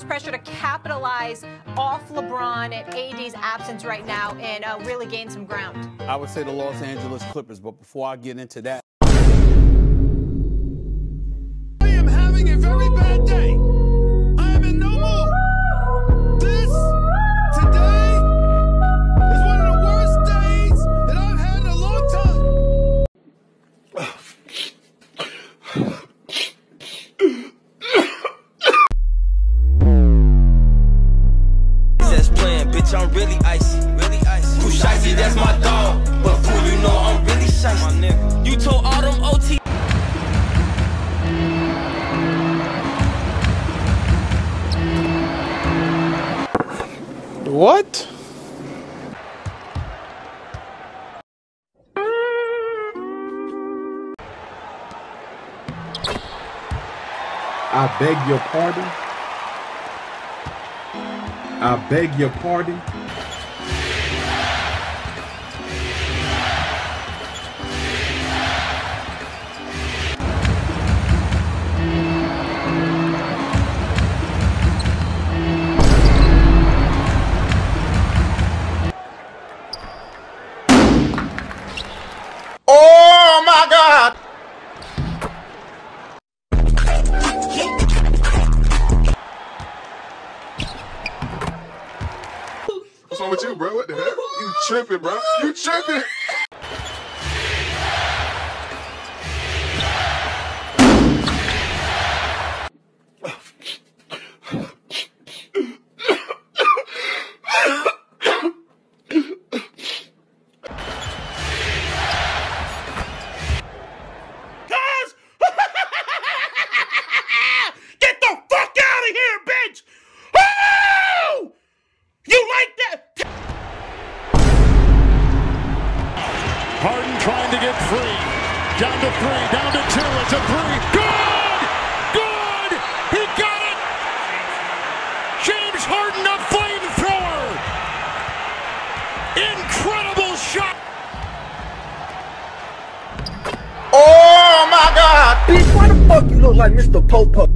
pressure to capitalize off LeBron and AD's absence right now and uh, really gain some ground? I would say the Los Angeles Clippers, but before I get into that, shicey, that's my dog. But fool, you know I'm really shicey. You told all them OT. what? I beg your pardon. I beg your pardon. What's wrong with you, bro? What the hell? You tripping, bro? You tripping? Trying to get free. Down to three, down to two. It's a three. Good! Good! He got it! James Harden, a flamethrower! Incredible shot! Oh my God! Bitch, why the fuck you look like Mr. Popo?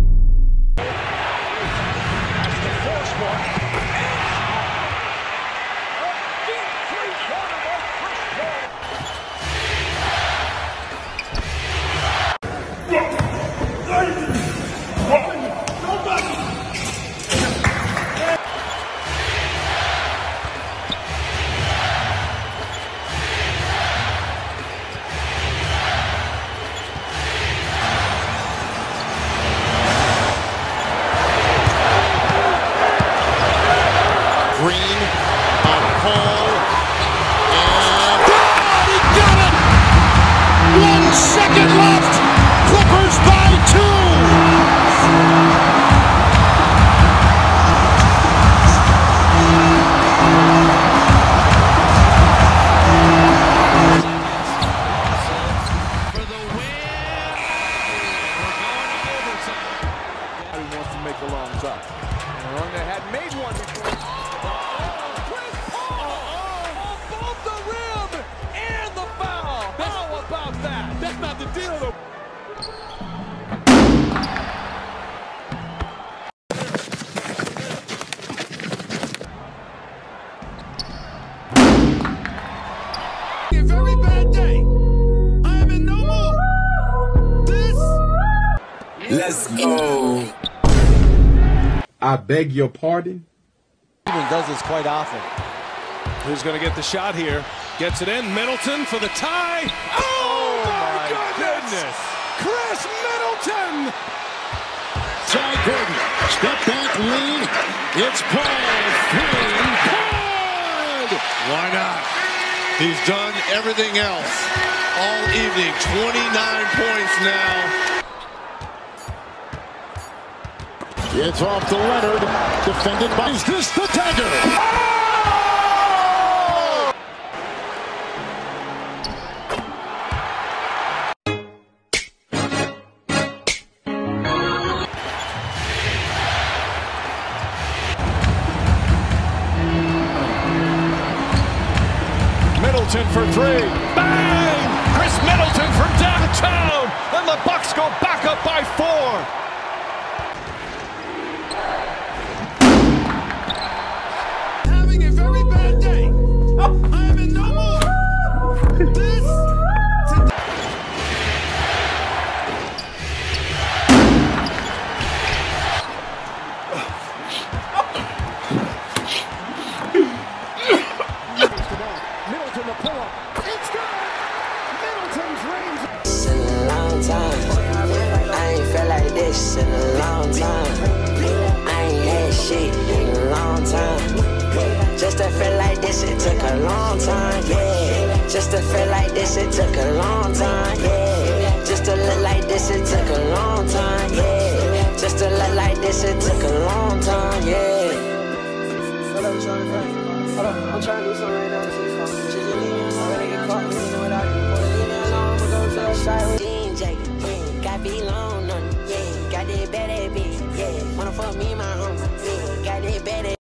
Green on Paul. And God, he got it! One second left. Very bad day. I am in no mood. This Let's go. I beg your pardon. Cleveland does this quite often. Who's going to get the shot here? Gets it in. Middleton for the tie. Oh, oh my, goodness. Khris Middleton. Ty Gordon. Step back lead. It's Paul. Three. Good. Why not? He's done everything else all evening. 29 points now. It's off to Leonard. Defended by. Is this the dagger? Ah! Middleton for three. Bang! Khris Middleton from downtown, and the Bucks go back up by four. Having a very bad day. I'm in no long time. I ain't had shit in a long time. Just to feel like this, it took a long time, yeah. Just to feel like this, it took a long time, yeah. Just to look like this, it took a long time, yeah. Just to look like this, it took a long time, yeah. I'm trying do? Hold on, I'm trying to do something right now. Just leave me. I'm gonna get caught. You know what I do? I'm gonna go. Got be long on it, yeah. Got it better.